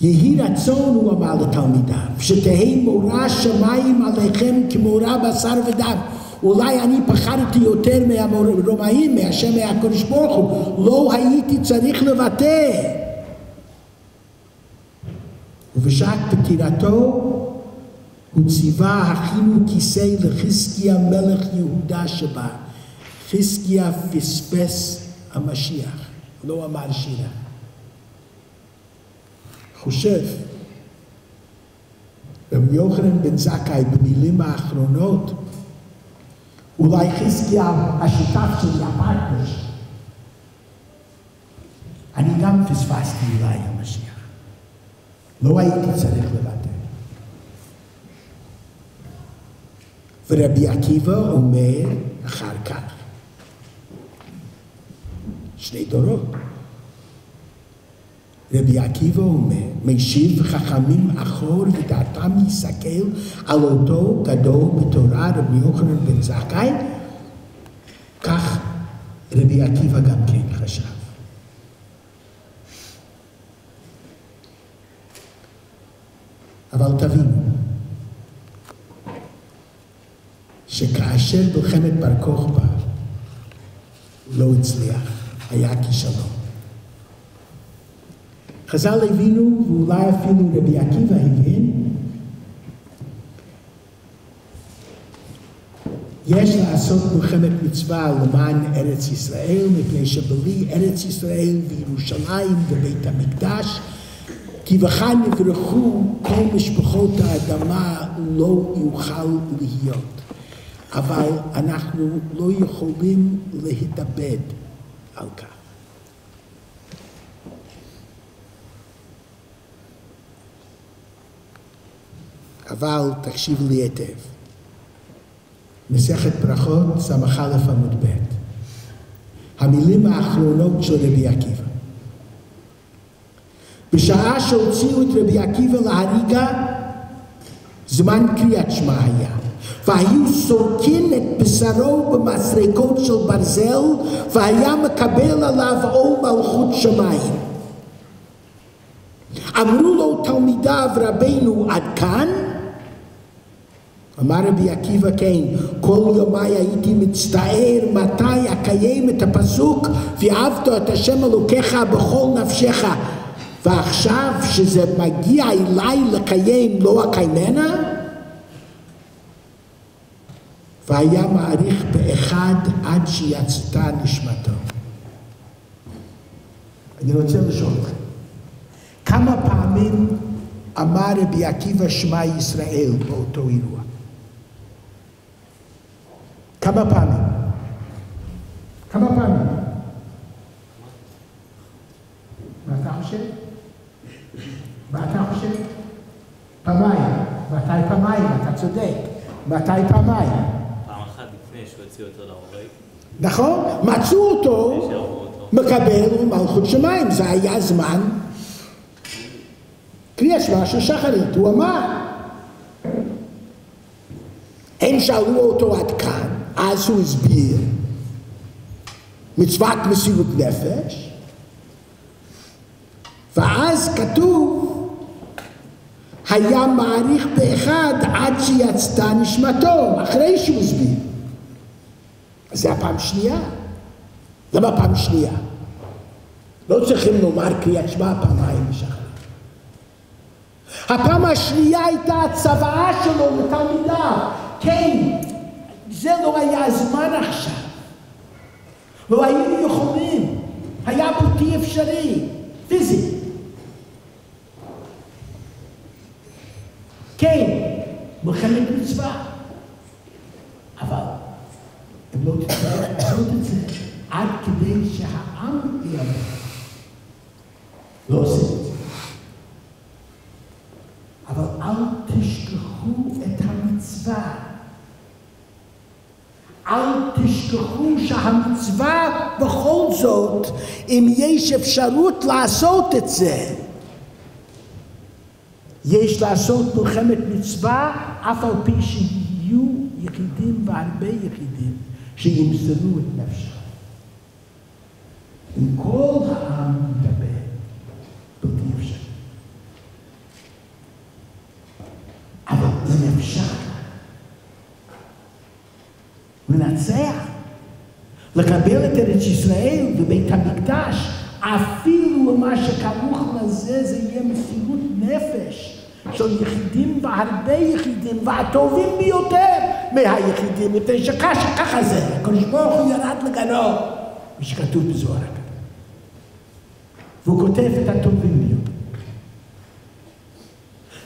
Speaker 2: יהי רצון, הוא אמר לתלמידיו, שתהא מורא שמיים עליכם כמורא בשר ודם. אולי אני פחדתי יותר מהרומאים מאשר מהקדוש ברוך הוא, לא הייתי צריך לבטא. ובשעת פטירתו הוא ציווה הכינו כיסא לחזקיה מלך יהודה שבא. חזקיה פספס המשיח, לא אמר שירה. חושב, רבי יוחנן בן זכאי במילים האחרונות, אולי חזקיה השותף שלי, הפרטנר. אני גם פספסתי אולי המשיח. לא הייתי צריך לוותר. ורבי עקיבא אומר אחר כך, שני דורות. רבי עקיבא אומר, משיב חכמים אחור ודעתם יסתכל על אותו גדול בתורה רבי יוחנן בן זכאי, כך רבי עקיבא גם כן חשב. אבל תבינו, שכאשר מלחמת בר כוכבא לא הצליח, היה כישלון. חז"ל הבינו, ואולי אפילו רבי עקיבא הבין, יש לעשות מלחמת מצווה למען ארץ ישראל, מפני שבלי ארץ ישראל וירושלים ובית המקדש, כי וכאן יברחו כל משפחות האדמה לא יוכל להיות. אבל אנחנו לא יכולים להתאבד על כך. אבל תקשיבו לי היטב. מסכת ברכות, ס"א עמוד ב'. המילים האחרונות של רבי עקיבא. בשעה שהוציאו את רבי עקיבא להריגה, זמן קריאת שמע היה. והיו סורקים את בשרו במסרקות של ברזל, והיה מקבל עליו עול מלכות שמיים. אמרו לו תלמידיו רבנו עד כאן, אמר רבי עקיבא כן, כל יומי הייתי מצטער מתי אקיים את הפסוק ואהבת את השם אלוקיך בכל נפשך ועכשיו שזה מגיע אליי לקיים לא אקיימנה? והיה מעריך באחד עד שיצתה נשמתו. אני רוצה לשאול אתכם, כמה פעמים אמר רבי עקיבא שמע ישראל באותו אירוע? כמה פעמים? כמה פעמים? מה אתה חושב? מה אתה חושב? פעמיים. מתי פעמיים? אתה צודק. מתי פעמיים?
Speaker 3: אותו להורג,
Speaker 2: נכון? מצאו אותו. מקבל מלכות שמיים. זה היה זמן קריאה שמע של שחרית. הוא אמר. הם שאלו אותו עד כאן, אז הוא הסביר מצוות מסירות נפש, ואז כתוב היה מעריך באחד עד שיצתה נשמתו, אחרי שהוא הסביר. זה הפעם שנייה. למה פעם שנייה? לא צריכים לומר קריאת שמע פעמיים בשחר. הפעם השנייה הייתה הצוואה שלו לתלמידיו. כן, זה לא היה הזמן עכשיו. לא היינו יכולים. היה בלתי אפשרי, פיזי. כן, מלחמת מצווה. אבל לעשות את זה עד כדי שהעם יאמר. לא עושים את זה. אבל אל תשכחו את המצווה. אל תשכחו שהמצווה בכל זאת, אם יש אפשרות לעשות את זה, יש לעשות מלחמת מצווה אף על פי שיהיו יחידים והרבה יחידים שימסרו את נפשם. אם כל העם מדבר, בלתי אפשרי. אבל זה נפשם. לנצח, לקבל את ארץ ישראל ובית המקדש, אפילו מה שכרוך לזה זה יהיה מסירות נפש של יחידים והרבה יחידים והטובים ביותר מהיחידים, מפני שככה זה, הקדוש ברוך הוא ירד לגנו, מי שכתוב בזוהר. והוא כותב את הטובים ביותר.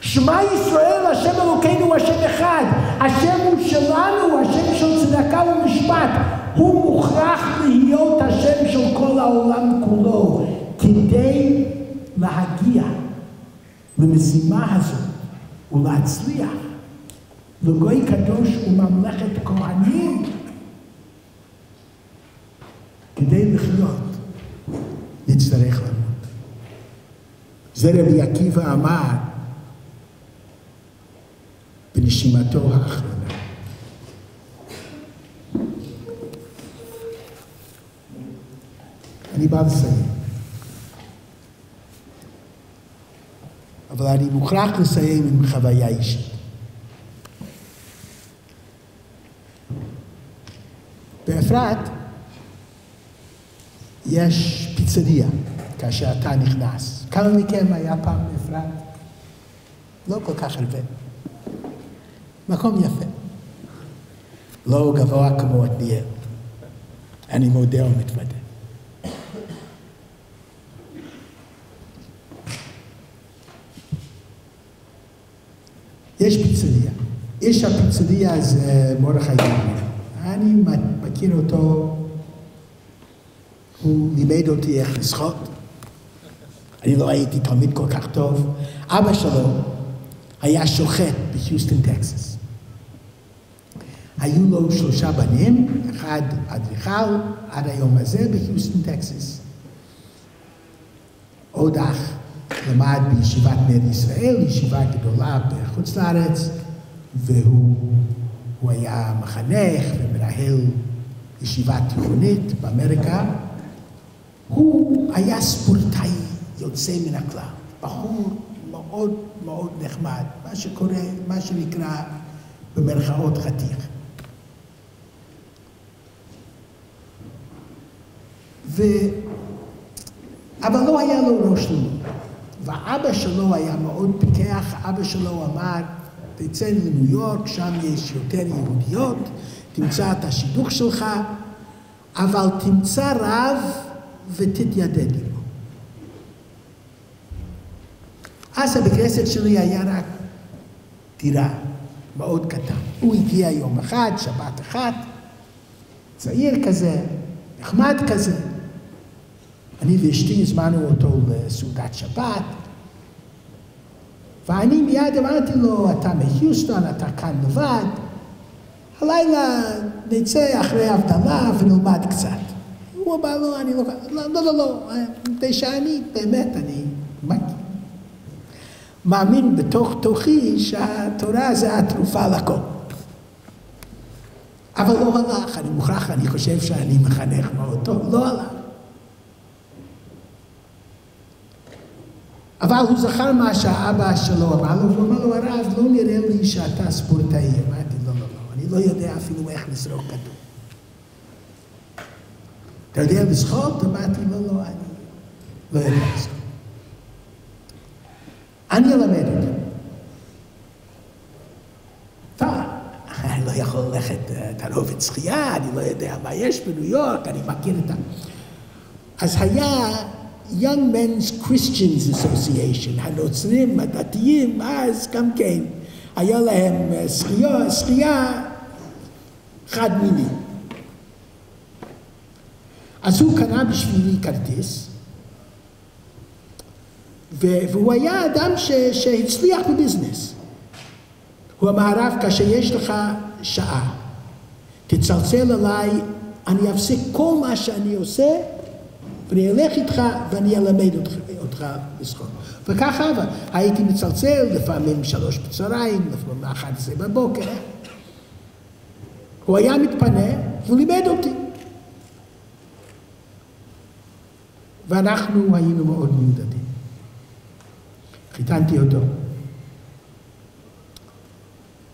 Speaker 2: שמע ישראל, השם אלוקינו, השם אחד. השם הוא שלנו, השם של צדקה ומשפט. הוא מוכרח להיות השם של כל העולם כולו, כדי להגיע למשימה הזאת ולהצליח לגוי קדוש וממלכת כהנים כדי לחיות נצטרך למות. זה רבי עקיבא אמר בנשימתו האחרונה. אני בא לסיים. אבל אני מוכרח לסיים עם חוויה אישית. באפרת יש פיצריה כאשר אתה נכנס. כמה מכם היה פעם באפרת? לא כל כך הרבה. מקום יפה. לא גבוה כמו עתניאל. אני מודה ומתוודה. יש פיצריה. איש הפיצריה זה מרדכי גמליאל. אני מכיר אותו, הוא לימד אותי איך לשחות. אני לא הייתי תלמיד כל כך טוב. אבא שלו היה שוחט בהיוסטון, טקסס. היו לו שלושה בנים, אחד אדריכל עד היום הזה בהיוסטון, טקסס. עוד אח למד בישיבת נר ישראל, ישיבה גדולה בחוץ לארץ, והוא היה מחנך ומנהל ישיבה תיכונית באמריקה. הוא היה ספורטאי יוצא מן הכלל, בחור מאוד מאוד נחמד, מה שקורה, מה שנקרא במרכאות חתיך. ו... אבל לא היה לו ראש לימוד. ואבא שלו היה מאוד פיקח, אבא שלו אמר, תצא לניו יורק, שם יש יותר יהודיות, תמצא את השידוך שלך, אבל תמצא רב ותתיידד עמו. אז הבית כנסת שלי היה רק דירה מאוד קטן. הוא הגיע יום אחד, שבת אחת, צעיר כזה, נחמד כזה. אני ואשתי הזמנו אותו לסעודת שבת, ואני מיד אמרתי לו, אתה מהיוסטון, אתה כאן לבד, הלילה נצא אחרי הבדלה ונלמד קצת. הוא אמר לו, אני לא, לא, לא, לא, לא, מפני שאני, באמת, אני מאמין בתוך תוכי שהתורה זה התרופה לכל. אבל לא הלך, אני מוכרח, אני חושב שאני מחנך מאוד טוב, לא הלך. אבל הוא זכר מה שהאבא שלו אמר לו, והוא אמר לו, הרב, לא נראה לי שאתה ספורטאי. אמרתי, לא, לא, לא, אני לא יודע אפילו איך לזרוק כדור. אתה יודע לשחות? אמרתי, לא, לא, אני לא יודע לשחות. אני אלמד אותו. אני לא יכול ללכת תערובת שחייה, אני לא יודע מה יש בניו יורק, אני מכיר את ה... אז היה Young Men's Christians Association, הנוצרים הדתיים, אז גם כן, היה להם שחייה, שחייה חד מיני. אז הוא קנה בשבילי כרטיס, והוא היה אדם שהצליח בביזנס. הוא אמר, הרב, כאשר יש לך שעה, תצלצל אליי, אני אפסיק כל מה שאני עושה ואני אלך איתך ואני אלמד אותך, אותך לשחות. וככה הייתי מצלצל, לפעמים שלוש בצהריים, לפעמים אחת עשרה בבוקר. הוא היה מתפנה והוא לימד אותי. ואנחנו היינו מאוד מיודדים. חיתנתי אותו.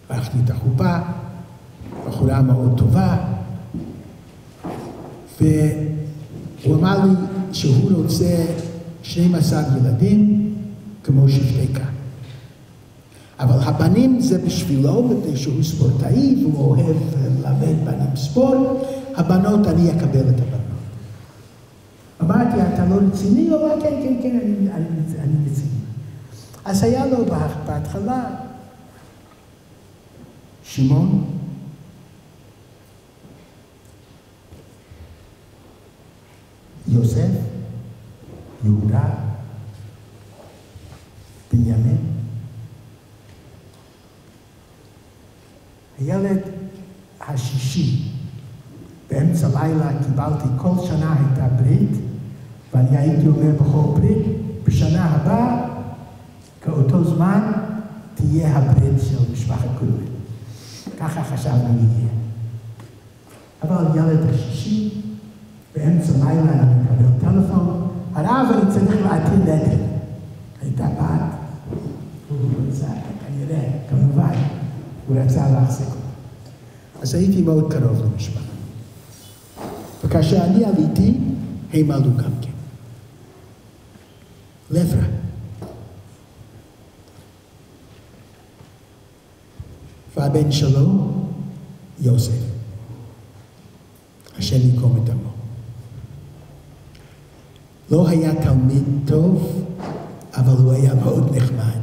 Speaker 2: ערכתי את החופה, בחורה מאוד טובה, והוא אמר לי שהוא רוצה 12 ילדים כמו כאן. אבל הבנים זה בשבילו, מפני שהוא ספורטאי והוא אוהב ללמד בנים ספורט, הבנות אני אקבל את הבנות. אמרתי, אתה לא רציני? הוא אמר, כן, כן, כן, אני, אני, אני רציני. אז היה לו בהתחלה שמעון, יוסף, יהודה, בנימין. הילד השישי, באמצע לילה קיבלתי, כל שנה הייתה ברית, ואני הייתי אומר בכל ברית, בשנה הבאה, כאותו זמן, תהיה הברית של משפחת קודמי. ככה חשבנו יהיה. אבל ילד השישי, באמצע לילה אני מקבל טלפון, הרב אני צריך להתיר נטל. הייתה בת, הוא רצה, כנראה, כמובן, הוא רצה להחזיק אותה. אז הייתי מאוד קרוב למשפחה. וכאשר אני עליתי, הם עלו גם כן. לב. והבן שלו, יוסף. השם ייקום את עמו. לא היה תלמיד טוב, אבל הוא היה מאוד נחמד.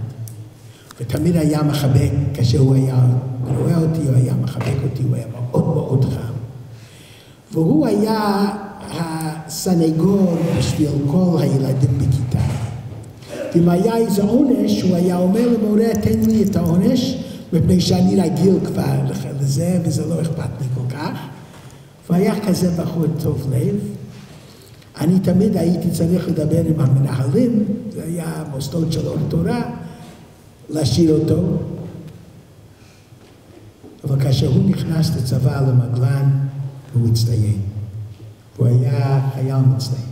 Speaker 2: ותמיד היה מחבק, כאשר הוא היה רואה אותי, הוא היה מחבק אותי, הוא היה מאוד מאוד חם. והוא היה הסנגור בשביל כל הילדים בכיתה. ואם היה איזה עונש, הוא היה אומר למורה, תן לי את העונש, מפני שאני רגיל כבר לזה, וזה לא אכפת לי כל כך. והיה כזה בחור טוב לב. אני תמיד הייתי צריך לדבר עם המנהלים, זה היה מוסדות של אור תורה, להשאיר אותו. אבל כאשר הוא נכנס לצבא למגלן, הוא הצטיין. הוא היה חייל מצטיין.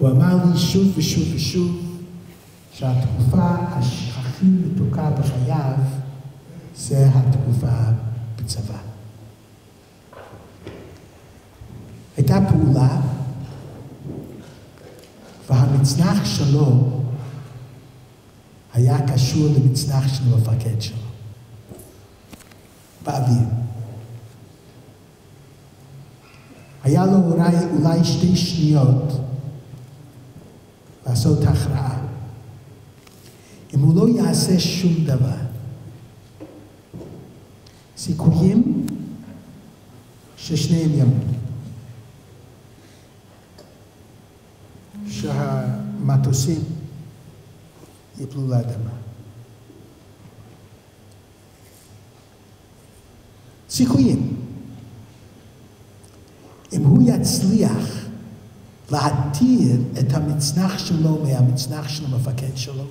Speaker 2: והוא אמר לי שוב ושוב ושוב שהתקופה הכי מתוקה בחייו זה התקופה בצבא. הייתה פעולה, והמצנח שלו היה קשור למצנח של המפקד שלו, באוויר. היה לו אולי, אולי שתי שניות לעשות הכרעה. אם הוא לא יעשה שום דבר, סיכויים ששניהם ימותו. שהמטוסים יפלו לאדמה. סיכויים. אם הוא יצליח להתיר את המצנח שלו מהמצנח של המפקד שלו,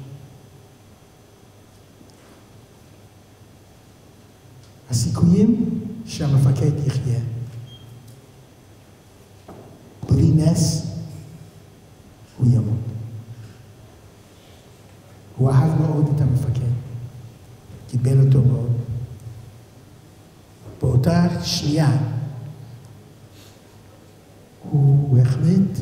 Speaker 2: הסיכויים שהמפקד יחיה בלי נס הוא ימות. הוא אהב מאוד את המפקד, קיבל אותו מאוד. באותה שנייה הוא החליט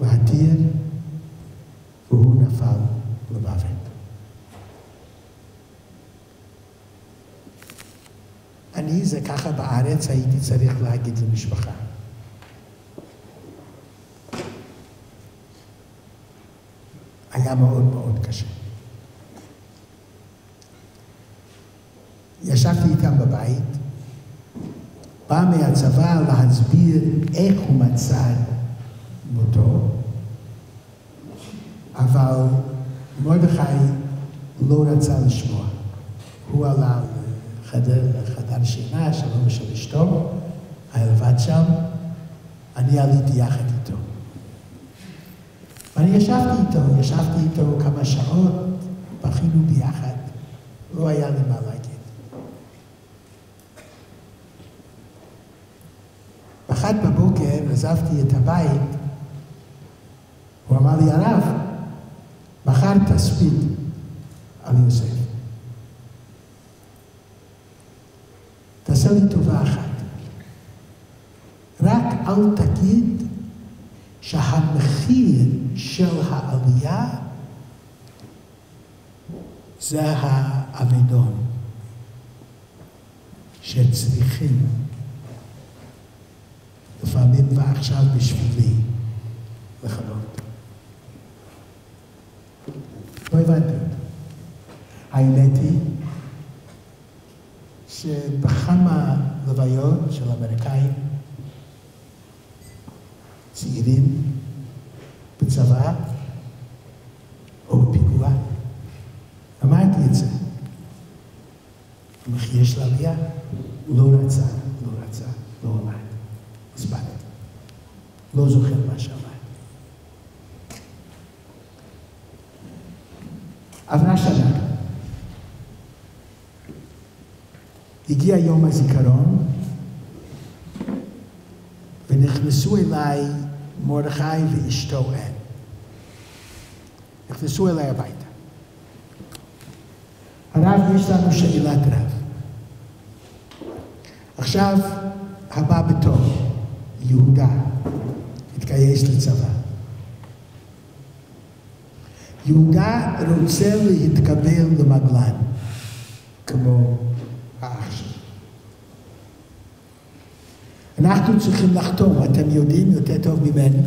Speaker 2: להתיר והוא נפל למוות. אני, זה ככה בארץ, הייתי צריך להגיד למשפחה. היה מאוד מאוד קשה. ישבתי איתם בבית, בא מהצבא להסביר איך הוא מצא מותו, אבל מרדכי לא רצה לשמוע. הוא עלה לחדר, לחדר שינה, שלום של אשתו, היה לבד שם, אני עליתי יחד ואני ישבתי איתו, ישבתי איתו כמה שעות, בכינו ביחד, לא היה לי מה להגיד. באחת בבוקר עזבתי את הבית, הוא אמר לי, הרב, מחר תספיד על יוסף. לי טובה אחת. רק אל תגיד שהמחיר של העלייה זה האבדון שצריכים לפעמים ועכשיו בשבילי לכבות. לא הבנתי. האמת היא שבכמה לוויות של אמריקאים צעירים בצבא או בפיגוע, אמרתי את זה. המחיר של העלייה, הוא לא רצה, לא רצה, לא אמר. הסברתי. לא זוכר מה שאמרתי. עברה שנה. הגיע יום הזיכרון, ונכנסו אליי מרדכי ואשתו אן. נכנסו אליי הביתה. הרב, יש לנו שאלת רב. עכשיו, הבא בתור, יהודה, התגייס לצבא. יהודה רוצה להתקבל למגלן, כמו האח שלו. אנחנו צריכים לחתום, אתם יודעים יותר טוב ממני,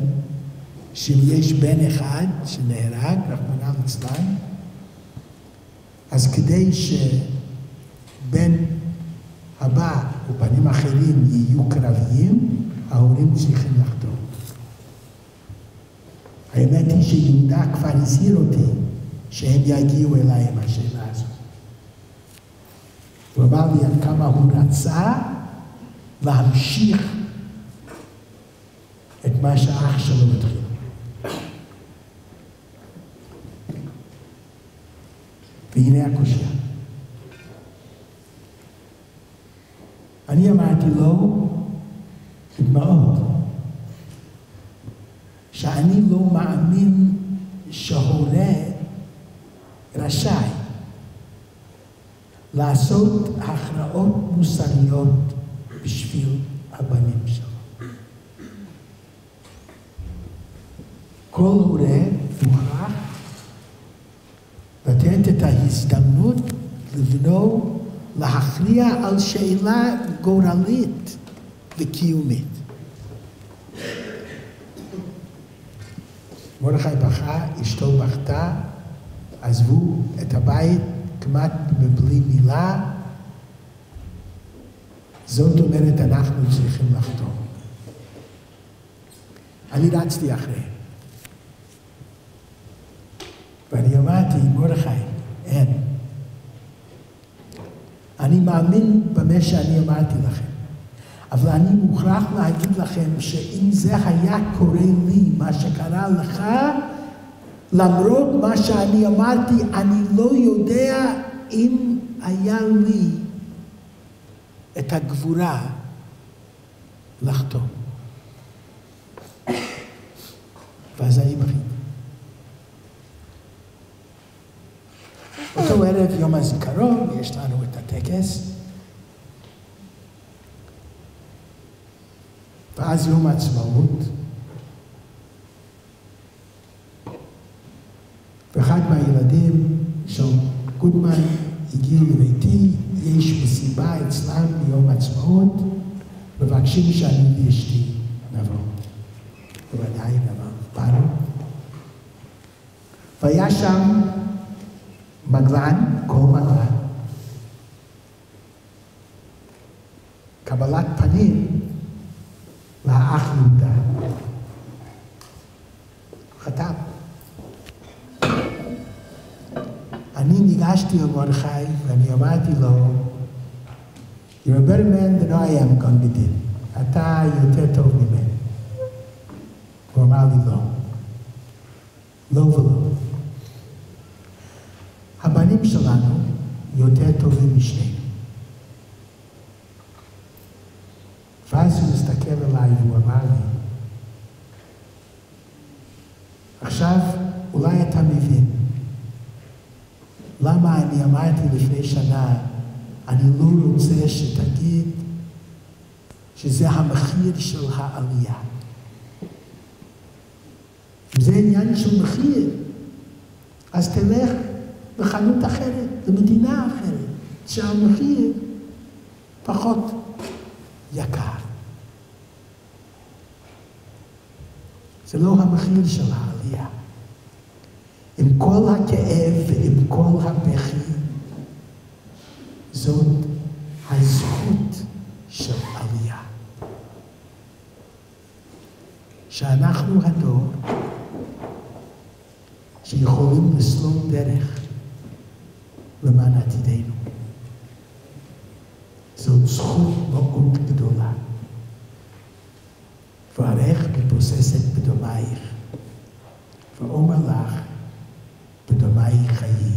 Speaker 2: שאם יש בן אחד שנהרג, רחמנא ליצלן, אז כדי שבן הבא ובנים אחרים יהיו קרביים, ההורים צריכים לחתום. האמת היא שיהודה כבר הזהיר אותי שהם יגיעו אליי עם השאלה הזאת. הוא אמר לי עד כמה הוא רצה להמשיך את מה שאח שלו התחיל. והנה הקושייה. אני אמרתי לו בדמעות שאני לא מאמין שהורה רשאי לעשות הכרעות מוסריות בשביל הבנים שלו. כל הורה מוכרח לתת את ההזדמנות לבנו להכריע על שאלה גורלית וקיומית. מרדכי בכה, אשתו בכתה, עזבו את הבית כמעט מבלי מילה. זאת אומרת, אנחנו צריכים לחתום. אני רצתי אחריהם. ואני אמרתי, מרדכי, אין. אני מאמין במה שאני אמרתי לכם. אבל אני מוכרח להגיד לכם שאם זה היה קורה לי, מה שקרה לך, למרות מה שאני אמרתי, אני לא יודע אם היה לי את הגבורה לחתום. ואז אני מחליט. אותו ערב יום הזיכרון, יש לנו את הטקס. ואז יום העצמאות. ואחד מהילדים של גודמן הגיע לביתי, יש מסיבה אצלם ביום העצמאות, מבקשים שאני ואשתי נבוא. בוודאי נבוא, באנו. והיה שם מגלן, כל מגלן. קבלת פנים לאח יהודה. אני ניגשתי למרדכי ואני אמרתי לו, You're a better man than I am, גונגדין. אתה יותר טוב ממני. הוא אמר לי לא. לא ולא. הבנים שלנו יותר טובים משנינו. ואז הוא הסתכל עליי והוא אמר לי, עכשיו אולי אתה מבין למה אני אמרתי לפני שנה, אני לא רוצה שתגיד שזה המחיר של העלייה. אם זה עניין של מחיר, אז תלך לחנות אחרת, למדינה אחרת, שהמחיר פחות יקר. זה לא המחיר של העלייה. עם כל הכאב דרך למען עתידנו. זאת זכות מאוד גדולה. וארך מתבוססת בדומייך, ואומר לך, בדומייך חיי,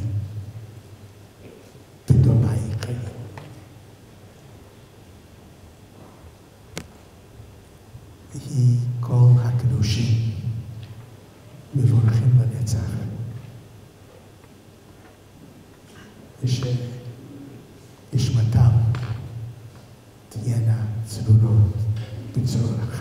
Speaker 2: בדומייך חיי. יהי כל הקדושים מבורכים לנצח. ושנשמתם תהיינה צרורות בצרור החיים.